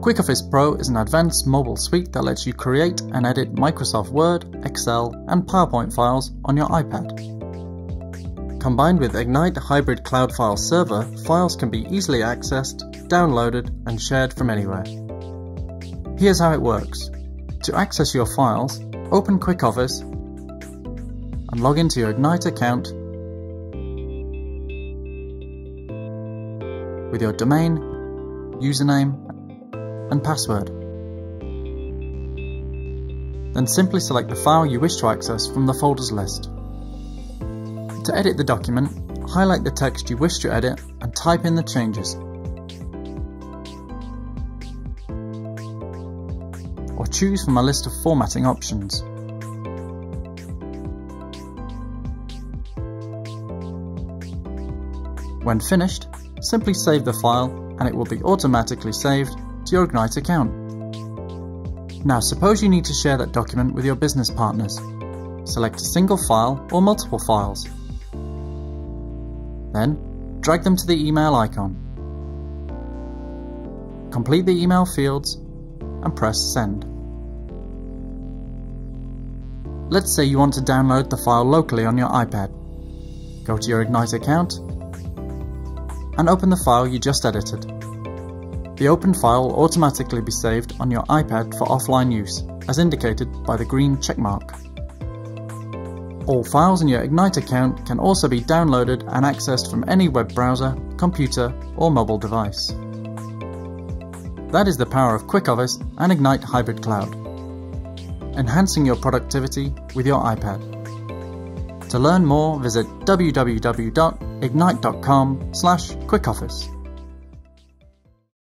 QuickOffice Pro is an advanced mobile suite that lets you create and edit Microsoft Word, Excel, and PowerPoint files on your iPad. Combined with Egnyte Hybrid Cloud File Server, files can be easily accessed, downloaded, and shared from anywhere. Here's how it works. To access your files, open QuickOffice and log into your Egnyte account with your domain, username, and password. Then simply select the file you wish to access from the folders list. To edit the document, highlight the text you wish to edit and type in the changes. Or choose from a list of formatting options. When finished, simply save the file and it will be automatically saved to your Egnyte account. Now suppose you need to share that document with your business partners. Select a single file or multiple files. Then, drag them to the email icon. Complete the email fields and press send. Let's say you want to download the file locally on your iPad. Go to your Egnyte account and open the file you just edited. The open file will automatically be saved on your iPad for offline use, as indicated by the green checkmark. All files in your Egnyte account can also be downloaded and accessed from any web browser, computer, or mobile device. That is the power of QuickOffice and Egnyte Hybrid Cloud, enhancing your productivity with your iPad. To learn more, visit www.egnyte.com/quickoffice.